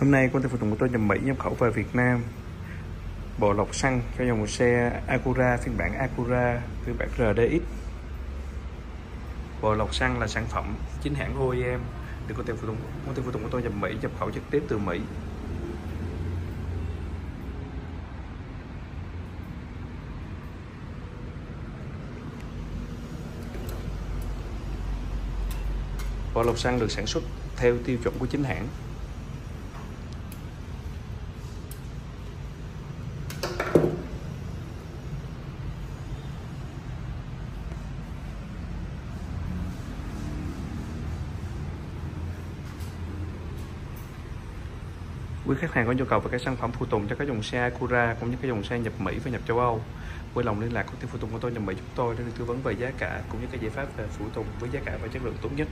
Hôm nay công ty phụ tùng của tôi nhập Mỹ nhập khẩu về Việt Nam. Bộ lọc xăng cho dòng xe Acura, phiên bản Acura phiên bản RDX bộ lọc xăng là sản phẩm chính hãng OEM được công ty phụ tùng công ty phụ tùng của tôi nhập Mỹ nhập khẩu trực tiếp từ Mỹ. Bộ lọc xăng được sản xuất theo tiêu chuẩn của chính hãng. Quý khách hàng có nhu cầu về các sản phẩm phụ tùng cho các dòng xe Acura cũng như các dòng xe nhập Mỹ và nhập châu Âu, vui lòng liên lạc công ty phụ tùng của tôi nhập Mỹ chúng tôi để được tư vấn về giá cả cũng như các giải pháp về phụ tùng với giá cả và chất lượng tốt nhất.